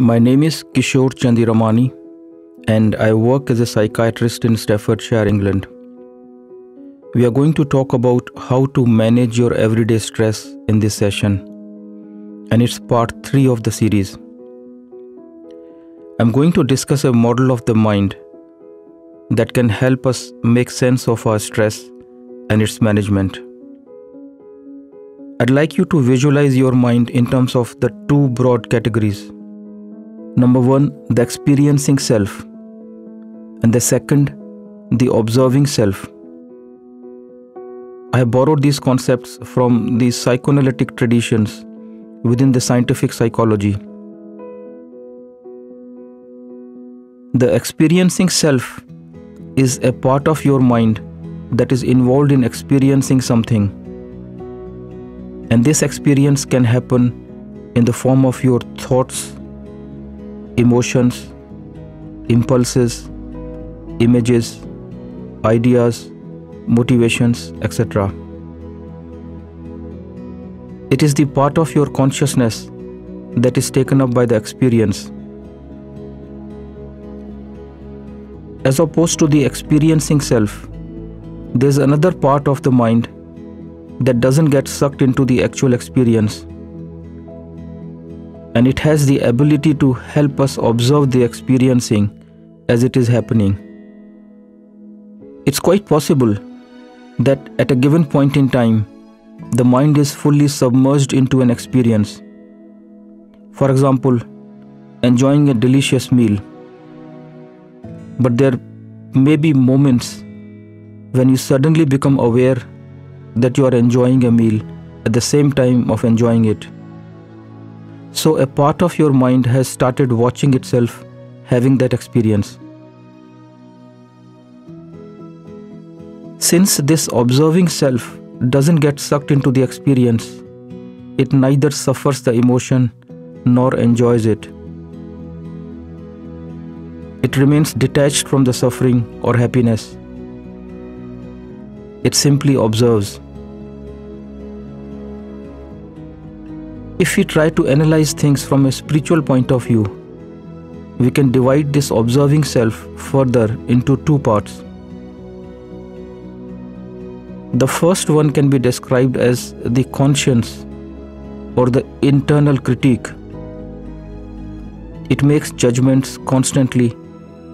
My name is Kishore Chandiramani, and I work as a psychiatrist in Staffordshire, England. We are going to talk about how to manage your everyday stress in this session, and it's part 3 of the series. I'm going to discuss a model of the mind that can help us make sense of our stress and its management. I'd like you to visualize your mind in terms of the two broad categories Number one, the experiencing self, and the second, the observing self. I have borrowed these concepts from the psychoanalytic traditions within the scientific psychology. The experiencing self is a part of your mind that is involved in experiencing something. And this experience can happen in the form of your thoughts, emotions, impulses, images, ideas, motivations, etc. It is the part of your consciousness that is taken up by the experience. As opposed to the experiencing self, there's another part of the mind that doesn't get sucked into the actual experience and it has the ability to help us observe the experiencing as it is happening. It's quite possible that at a given point in time, the mind is fully submerged into an experience. For example, enjoying a delicious meal. But there may be moments when you suddenly become aware that you are enjoying a meal at the same time of enjoying it. So a part of your mind has started watching itself having that experience. Since this observing self doesn't get sucked into the experience, it neither suffers the emotion nor enjoys it. It remains detached from the suffering or happiness. It simply observes. If we try to analyze things from a spiritual point of view, we can divide this observing self further into two parts. The first one can be described as the conscience or the internal critique. It makes judgments constantly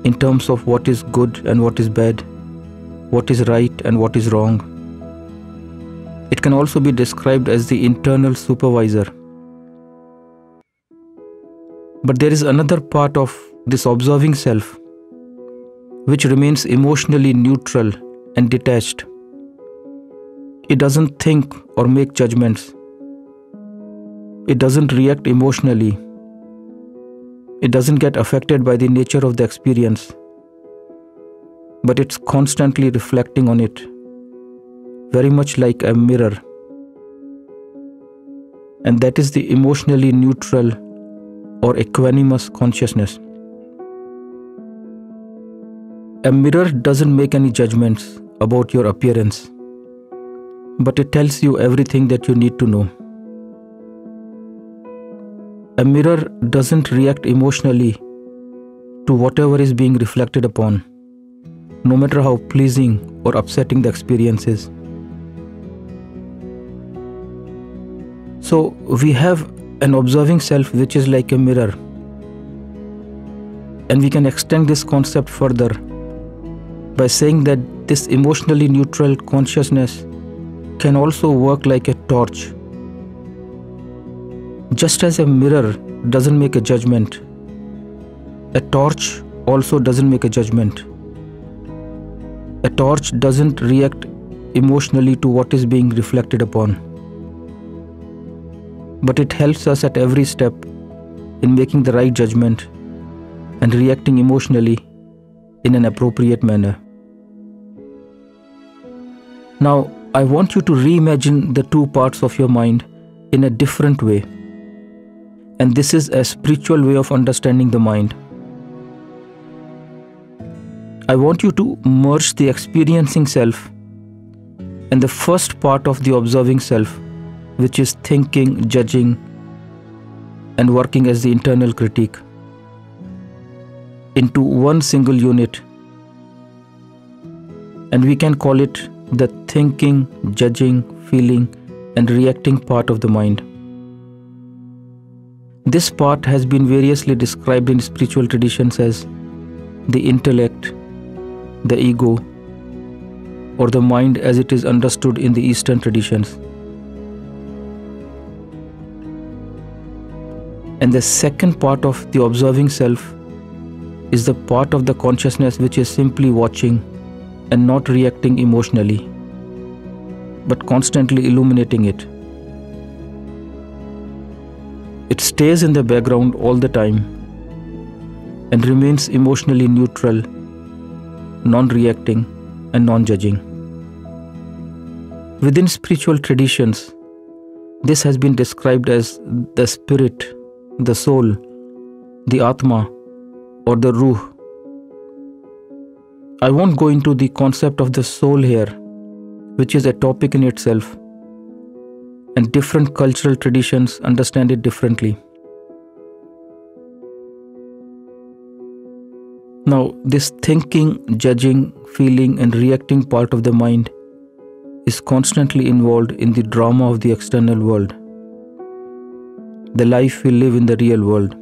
in terms of what is good and what is bad, what is right and what is wrong. It can also be described as the internal supervisor. But there is another part of this observing self which remains emotionally neutral and detached. It doesn't think or make judgments. It doesn't react emotionally. It doesn't get affected by the nature of the experience. But it's constantly reflecting on it, very much like a mirror. And that is the emotionally neutral or equanimous consciousness. A mirror doesn't make any judgments about your appearance, but it tells you everything that you need to know. A mirror doesn't react emotionally to whatever is being reflected upon, no matter how pleasing or upsetting the experience is. So, we have an observing self which is like a mirror. And we can extend this concept further by saying that this emotionally neutral consciousness can also work like a torch. Just as a mirror doesn't make a judgment, a torch also doesn't make a judgment. A torch doesn't react emotionally to what is being reflected upon but it helps us at every step in making the right judgment and reacting emotionally in an appropriate manner. Now, I want you to reimagine the two parts of your mind in a different way. And this is a spiritual way of understanding the mind. I want you to merge the experiencing self and the first part of the observing self which is thinking, judging, and working as the internal critique. into one single unit, and we can call it the thinking, judging, feeling, and reacting part of the mind. This part has been variously described in spiritual traditions as the intellect, the ego, or the mind as it is understood in the Eastern traditions. And the second part of the observing self is the part of the consciousness which is simply watching and not reacting emotionally, but constantly illuminating it. It stays in the background all the time and remains emotionally neutral, non reacting, and non judging. Within spiritual traditions, this has been described as the spirit, the soul, the Atma, or the Ruh. I won't go into the concept of the soul here, which is a topic in itself, and different cultural traditions understand it differently. Now, this thinking, judging, feeling, and reacting part of the mind is constantly involved in the drama of the external world, the life we live in the real world.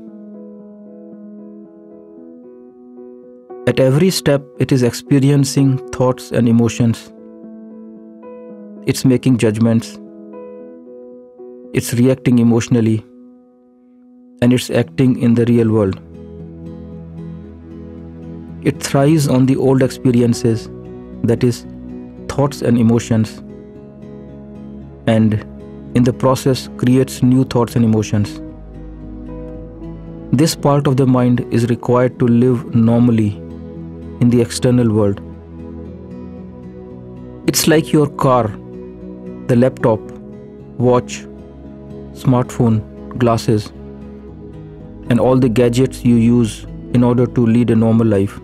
At every step, it is experiencing thoughts and emotions. It's making judgments. It's reacting emotionally. And it's acting in the real world. It thrives on the old experiences, that is, thoughts and emotions, and in the process creates new thoughts and emotions. This part of the mind is required to live normally in the external world. It's like your car, the laptop, watch, smartphone, glasses, and all the gadgets you use in order to lead a normal life.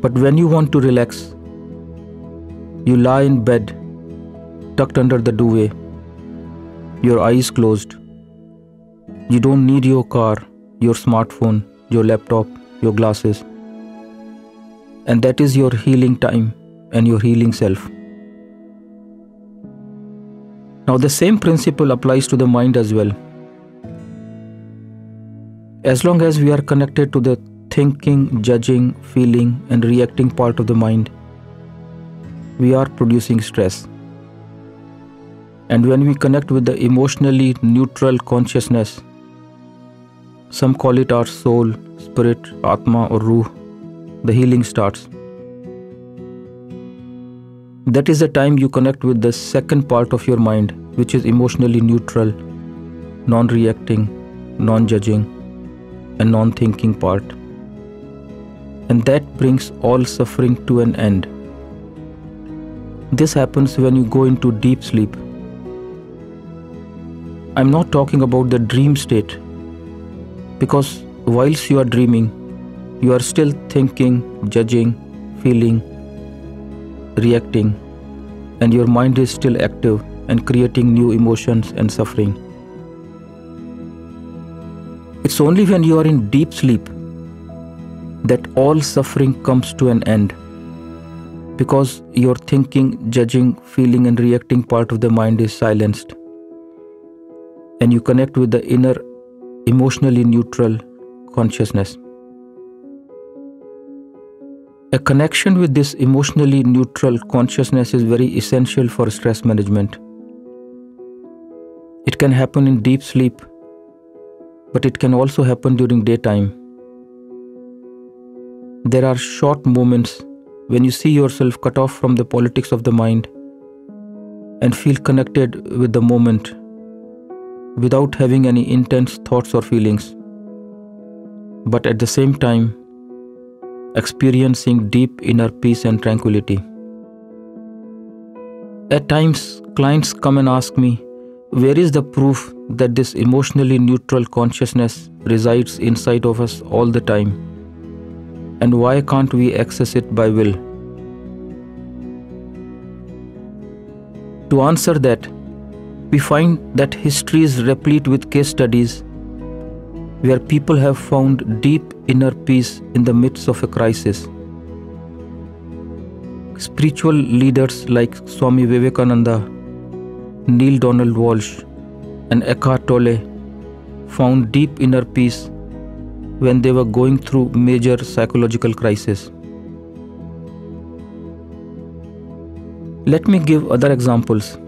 But when you want to relax, you lie in bed, tucked under the duvet, your eyes closed. You don't need your car, your smartphone, your laptop, your glasses. And that is your healing time and your healing self. Now, the same principle applies to the mind as well. As long as we are connected to the thinking, judging, feeling, and reacting part of the mind, we are producing stress. And when we connect with the emotionally neutral consciousness, some call it our soul, spirit, Atma, or Ruh, the healing starts. That is the time you connect with the second part of your mind, which is emotionally neutral, non reacting, non judging, and non thinking part and that brings all suffering to an end. This happens when you go into deep sleep. I'm not talking about the dream state, because whilst you are dreaming, you are still thinking, judging, feeling, reacting, and your mind is still active and creating new emotions and suffering. It's only when you are in deep sleep that all suffering comes to an end. Because your thinking, judging, feeling, and reacting part of the mind is silenced, and you connect with the inner, emotionally neutral consciousness. A connection with this emotionally neutral consciousness is very essential for stress management. It can happen in deep sleep, but it can also happen during daytime there are short moments when you see yourself cut off from the politics of the mind and feel connected with the moment without having any intense thoughts or feelings, but at the same time experiencing deep inner peace and tranquility. At times, clients come and ask me, Where is the proof that this emotionally neutral consciousness resides inside of us all the time? and why can't we access it by will? To answer that, we find that history is replete with case studies where people have found deep inner peace in the midst of a crisis. Spiritual leaders like Swami Vivekananda, Neale Donald Walsch, and Eckhart Tolle found deep inner peace when they were going through major psychological crisis. Let me give other examples.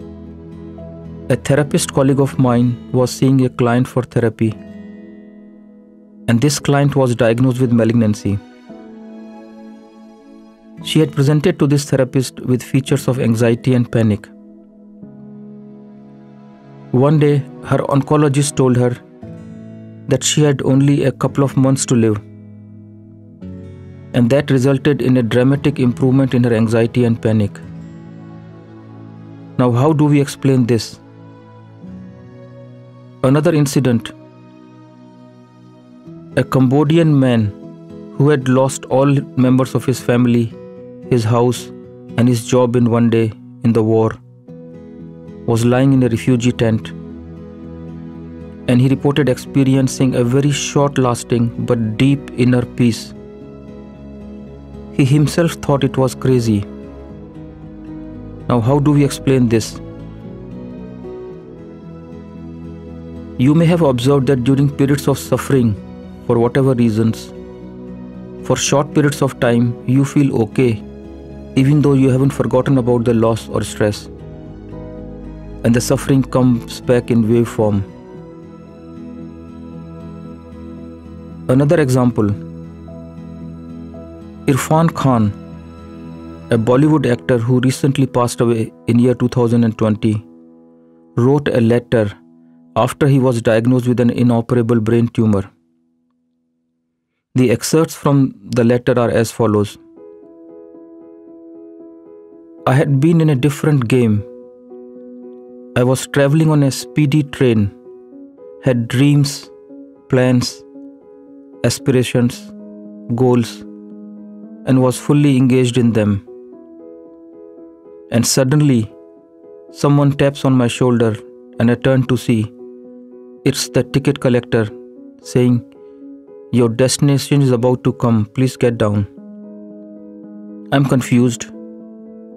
A therapist colleague of mine was seeing a client for therapy, and this client was diagnosed with malignancy. She had presented to this therapist with features of anxiety and panic. One day, her oncologist told her that she had only a couple of months to live. And that resulted in a dramatic improvement in her anxiety and panic. Now, how do we explain this? Another incident a Cambodian man who had lost all members of his family, his house, and his job in one day in the war was lying in a refugee tent and he reported experiencing a very short lasting but deep inner peace. He himself thought it was crazy. Now, how do we explain this? You may have observed that during periods of suffering, for whatever reasons, for short periods of time, you feel okay, even though you haven't forgotten about the loss or stress. And the suffering comes back in wave form. Another example Irrfan Khan, a Bollywood actor who recently passed away in year 2020, wrote a letter after he was diagnosed with an inoperable brain tumor. The excerpts from the letter are as follows I had been in a different game. I was traveling on a speedy train, had dreams, plans, aspirations, goals, and was fully engaged in them. And suddenly, someone taps on my shoulder, and I turn to see it's the ticket collector saying, Your destination is about to come, please get down. I'm confused.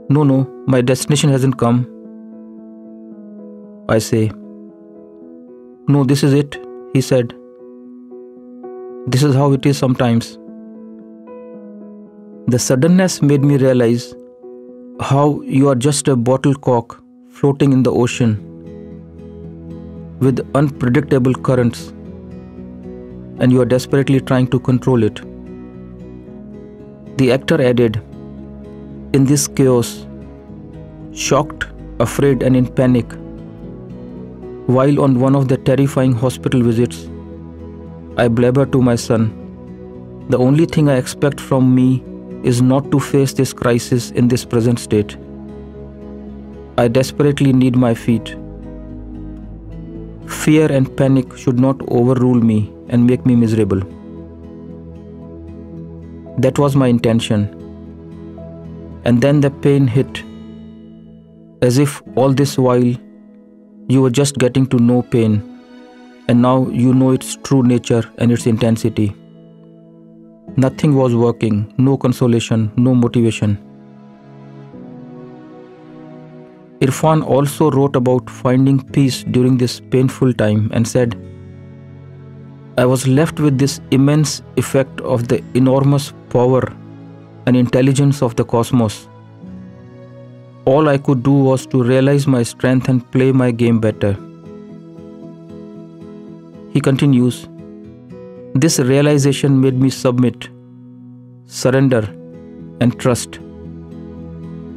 No, no, my destination hasn't come. I say, No, this is it, he said. This is how it is sometimes. The suddenness made me realize how you are just a bottle cork floating in the ocean with unpredictable currents and you are desperately trying to control it. The actor added, In this chaos, shocked, afraid, and in panic, while on one of the terrifying hospital visits, I blabber to my son, The only thing I expect from me is not to face this crisis in this present state. I desperately need my feet. Fear and panic should not overrule me and make me miserable. That was my intention. And then the pain hit, as if all this while you were just getting to know pain and now you know its true nature and its intensity. Nothing was working, no consolation, no motivation. Irrfan also wrote about finding peace during this painful time and said, I was left with this immense effect of the enormous power and intelligence of the cosmos. All I could do was to realize my strength and play my game better. He continues, This realization made me submit, surrender, and trust,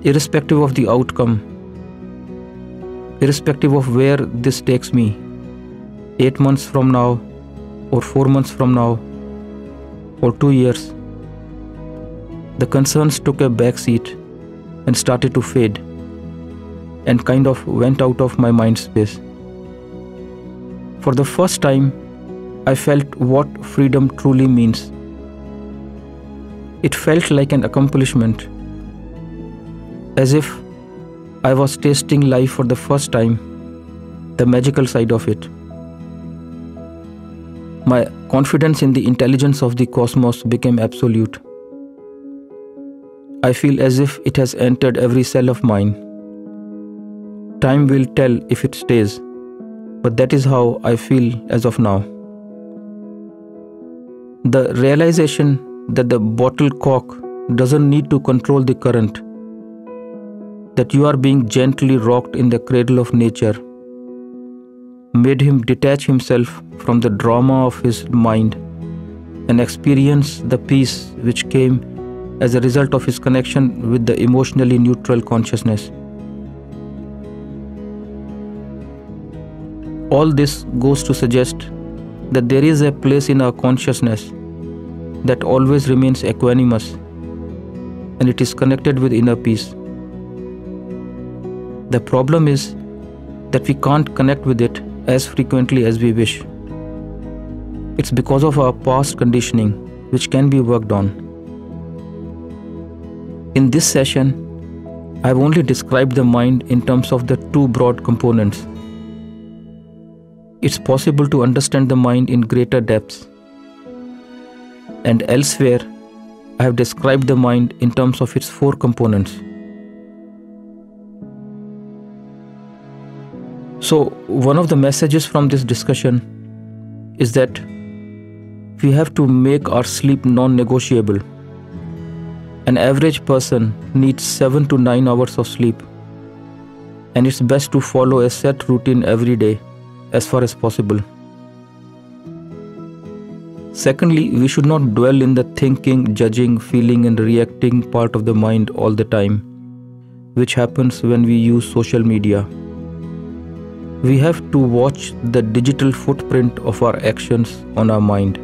irrespective of the outcome, irrespective of where this takes me, eight months from now, or four months from now, or two years. The concerns took a back seat and started to fade and kind of went out of my mind space. For the first time, I felt what freedom truly means. It felt like an accomplishment, as if I was tasting life for the first time, the magical side of it. My confidence in the intelligence of the cosmos became absolute. I feel as if it has entered every cell of mine. Time will tell if it stays, but that is how I feel as of now. The realization that the bottle cork doesn't need to control the current, that you are being gently rocked in the cradle of nature, made him detach himself from the drama of his mind and experience the peace which came as a result of his connection with the emotionally neutral consciousness. All this goes to suggest that there is a place in our consciousness that always remains equanimous and it is connected with inner peace. The problem is that we can't connect with it as frequently as we wish. It's because of our past conditioning, which can be worked on. In this session, I've only described the mind in terms of the two broad components. It's possible to understand the mind in greater depths. And elsewhere, I have described the mind in terms of its four components. So, one of the messages from this discussion is that we have to make our sleep non negotiable. An average person needs 7 to 9 hours of sleep, and it's best to follow a set routine every day as far as possible. Secondly, we should not dwell in the thinking, judging, feeling, and reacting part of the mind all the time, which happens when we use social media. We have to watch the digital footprint of our actions on our mind.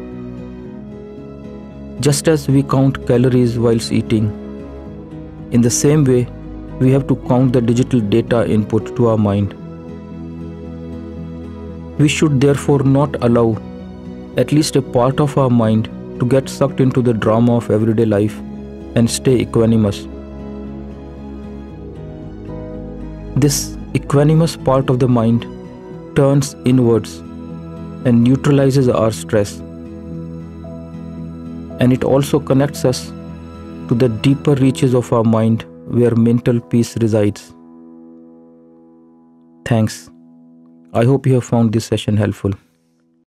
Just as we count calories whilst eating, in the same way, we have to count the digital data input to our mind. We should therefore not allow at least a part of our mind to get sucked into the drama of everyday life and stay equanimous. This equanimous part of the mind turns inwards and neutralizes our stress. And it also connects us to the deeper reaches of our mind where mental peace resides. Thanks. I hope you have found this session helpful.